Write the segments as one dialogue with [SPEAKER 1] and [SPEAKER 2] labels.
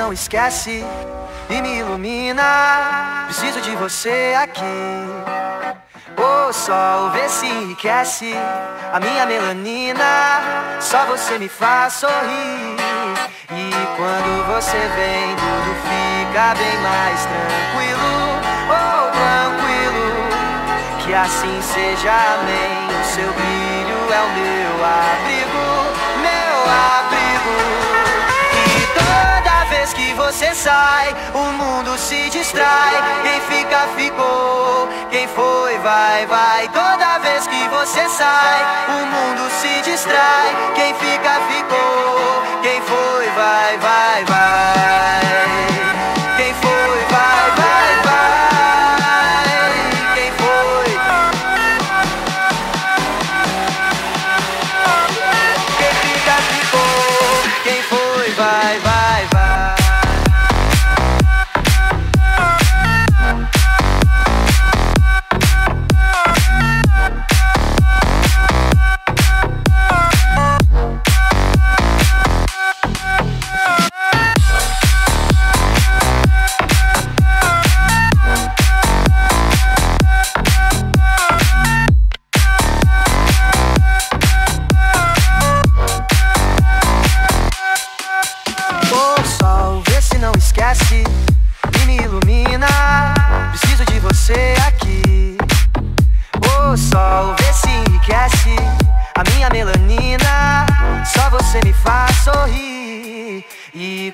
[SPEAKER 1] não esquece e me ilumina. Preciso de você aqui. O sol vê se enriquece a minha melanina. Só você me faz sorrir. E quando você vem, tudo fica bem mais tranquilo. Oh, tranquilo. Que assim seja, amém. O seu brilho é o meu abrigo, meu abrigo vez que você sai, o mundo se distrai. Quem fica, ficou. Quem foi, vai, vai. Toda vez que você sai, o mundo se distrai. Quem fica, ficou.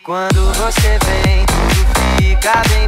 [SPEAKER 1] Quando você vem, tudo fica bem.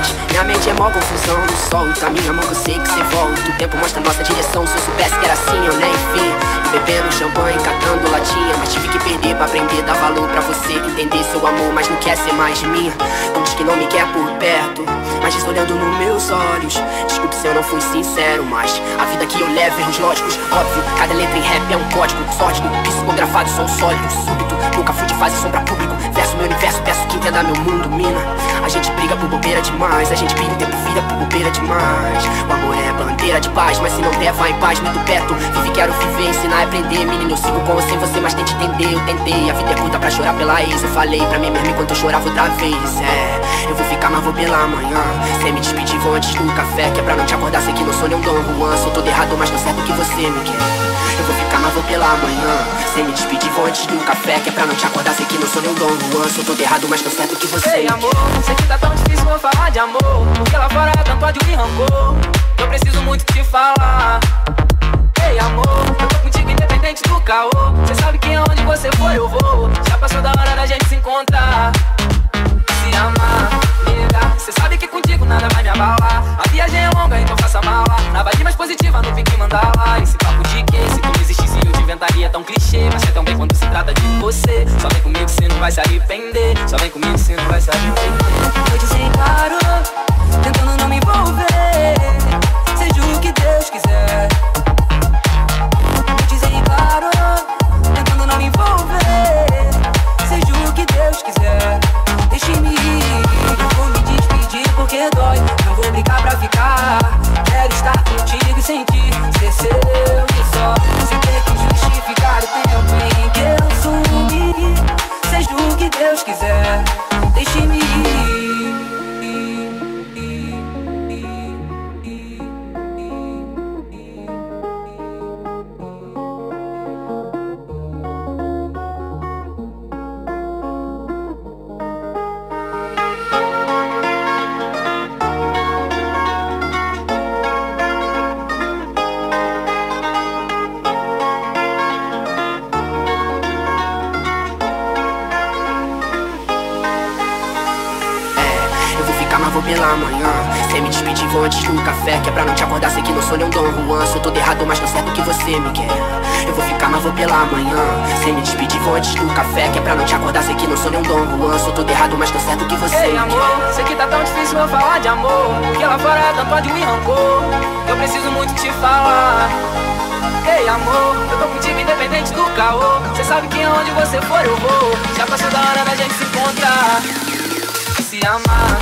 [SPEAKER 2] distante Minha mente é mó confusão do sol O caminho é mó que sei que cê volta. O tempo mostra nossa direção Se eu soubesse que era assim eu né, nem vi Bebendo champanhe, catando latinha Mas tive que perder pra aprender Dar valor pra você Entender seu amor, mas não quer ser mais de mim Não diz que não me quer por perto Mas diz olhando nos meus olhos. Desculpe se eu não fui sincero Mas a vida que eu levo é os lógicos Óbvio, cada letra em rap é um código Sórdido, psicografado, sou um sólido Súbito, nunca fui de fase sombra público Verso meu universo, verso quer dar meu mundo, mina? A gente briga por bobeira demais A gente briga em tempo vira por bobeira falei pra mim mesmo enquanto eu chorava outra vez, é Eu vou ficar, mas vou pela manhã. Sem me despedir, vou antes do café Que é pra não te acordar, sei que não sou nem um Dom Juan Sou todo errado, mas tô certo que você me quer. Eu vou ficar, mas vou pela manhã. Sem me despedir, vou antes do café Que é pra não te acordar, sei que não sou nem um Dom Juan Sou todo errado, mas tô certo que você Ei, amor,
[SPEAKER 3] sei que tá tão difícil vou falar de amor. Porque lá fora tanto ódio rancor Eu preciso muito te falar. Ei, amor, eu tô contigo independente do caô. Cê sabe que aonde você for eu vou. Já passou da hora da gente se encontrar. Se amar, nega Cê sabe que contigo nada vai me abalar. A viagem é longa, então faça mala. Na vibe mais positiva, não vem que mandar lá Esse papo de que, se tu não existisse eu te inventar putaria tão clichê, mas é tão bem quando se trata de você. Só vem comigo se não vai se arrepender. Só vem comigo se não vai se arrepender.
[SPEAKER 2] Pela. Sem me despedir, vou antes do café. Que é pra não te acordar, sei que não sou nem um Dom Juan. Sou todo errado, mas tô certo que você me quer. Eu vou ficar, mas vou pela amanhã. Sem me despedir, vou antes do café. Que é pra não te acordar, sei que não sou nem um Dom Juan. Sou todo errado, mas tô certo que você Ei, me amor,
[SPEAKER 3] quer. sei que tá tão difícil eu falar de amor. Porque lá fora tanto ódio e rancor. Eu preciso muito te falar. Ei, amor, eu tô contigo independente do caô. Cê sabe que aonde você for eu vou. Já passou da hora da gente se encontrar. Se amar,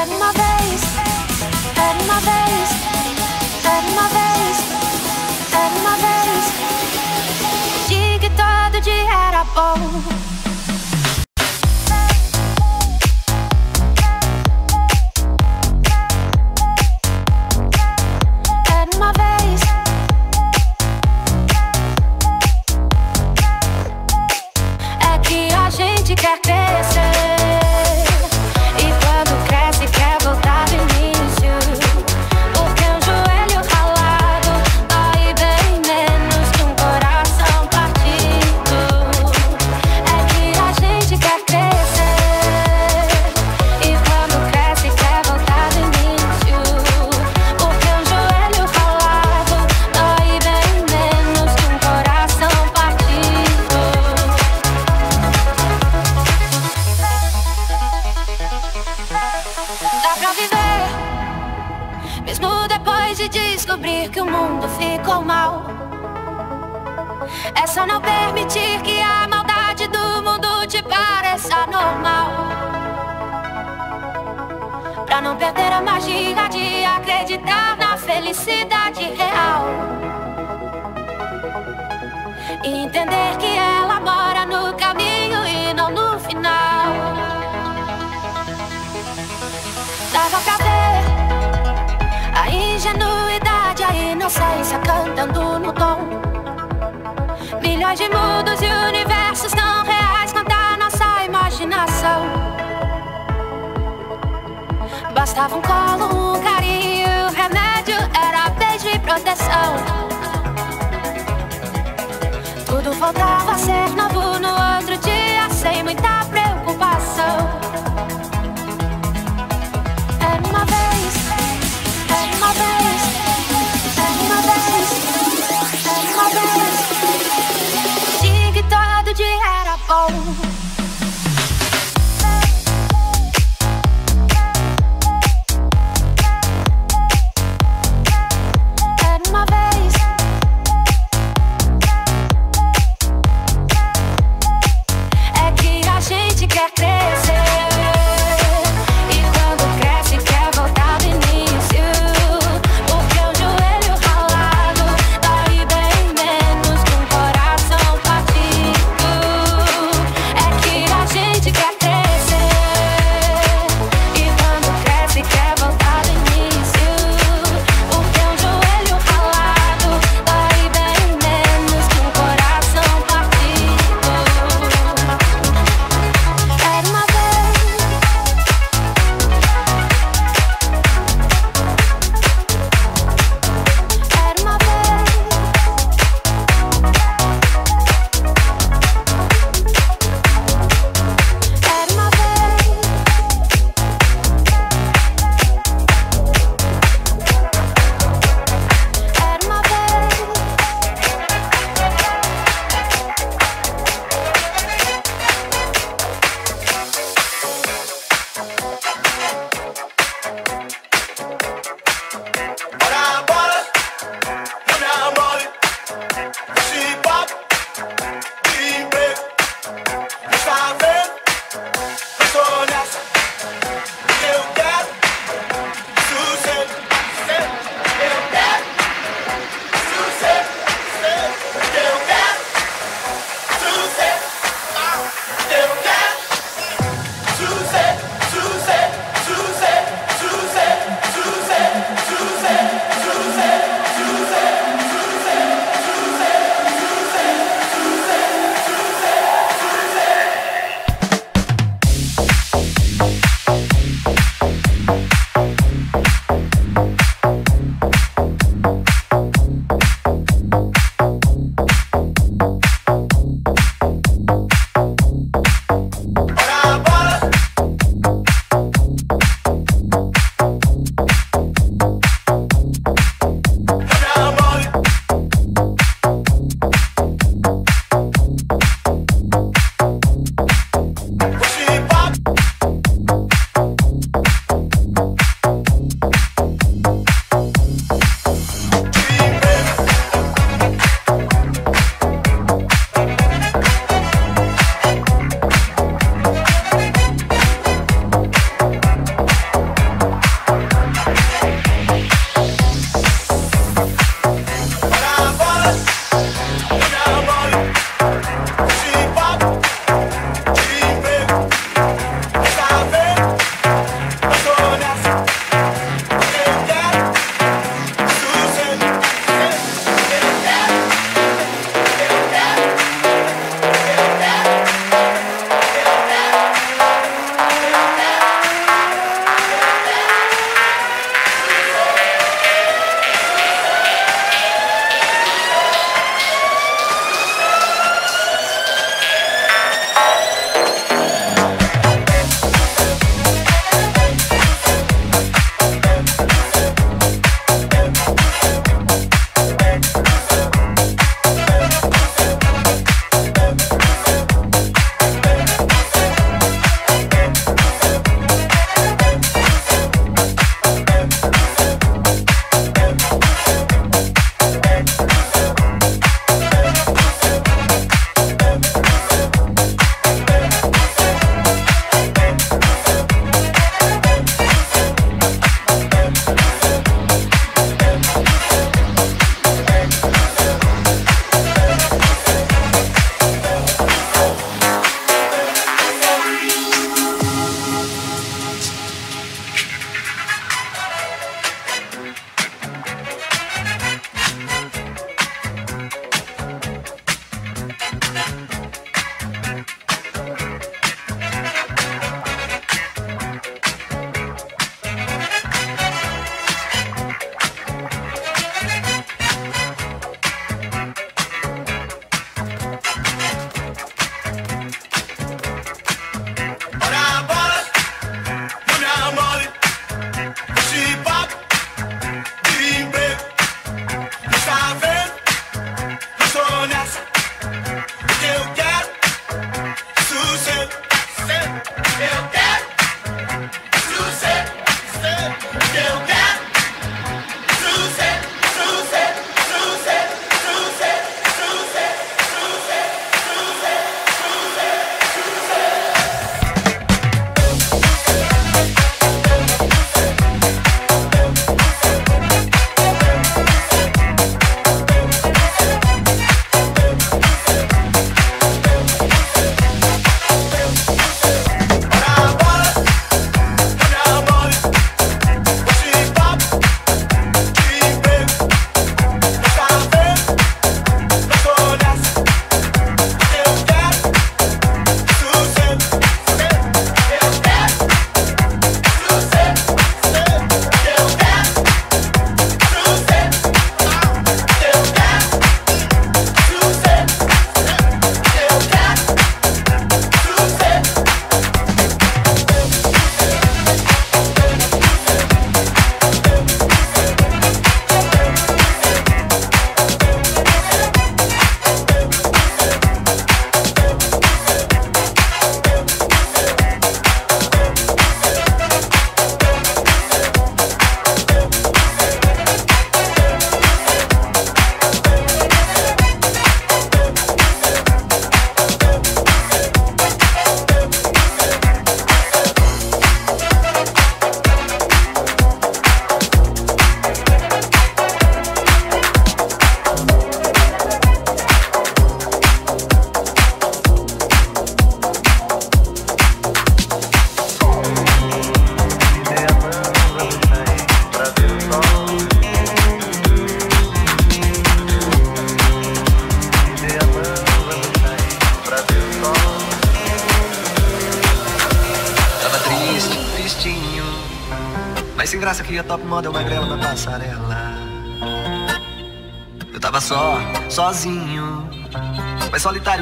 [SPEAKER 4] Era uma vez, uma vez, uma vez, uma vez. Que todo dia era bom. permitir que o mundo ficou mal. É só não permitir que a maldade do mundo te pareça normal. Pra não perder a magia de acreditar na felicidade real. E entender que ela mora no caminho e não no final. Dava pra ver a ingenuidade inocência cantando no tom. Milhões de mundos e universos tão reais quanto a nossa imaginação. Bastava um colo, um carinho, o remédio era beijo e proteção. Tudo voltava a ser novo no outro dia, sem muita preocupação.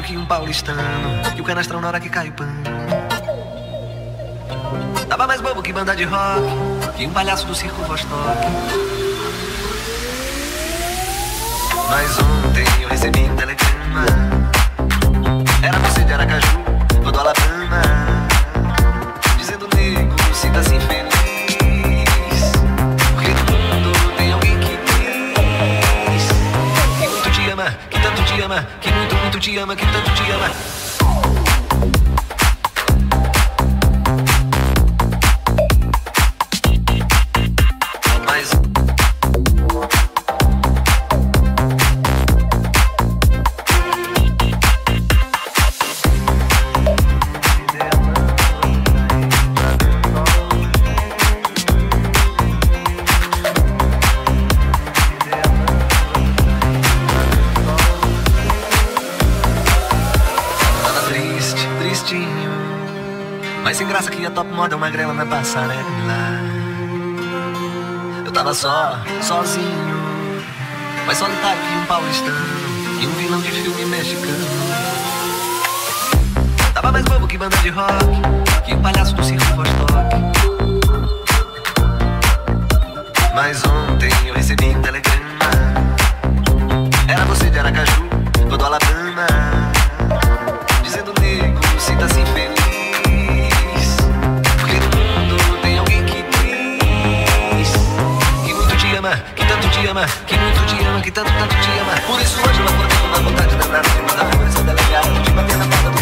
[SPEAKER 5] Que um paulistano. E o canastrão na hora que cai o pano. Tava mais bobo que banda de rock, que um palhaço do circo Vostok. Mas ontem eu recebi um telegrama. Era você de Aracaju, ou do Alabama. Dizendo, nego, sinta-se infeliz. Porque no mundo tem alguém que diz que te ama, que tanto te ama, que muito, muito sem graça que a top moda é uma grela na passarela Eu tava só, sozinho. Mais solitário que um paulistano E um vilão de filme mexicano. Tava mais bobo que banda de rock Que um palhaço do circo Vostok Mas ontem eu recebi um telegrama. Era você de Aracaju, ou do Alabama ama. Que muito te ama, que tanto, tanto te ama. Por isso hoje eu acordei com uma vontade danada De mandar flores ao delegado De bater na porta do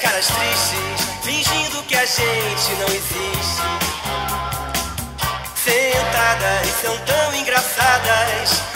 [SPEAKER 6] caras tristes, fingindo que a gente não existe. Sentadas são tão engraçadas.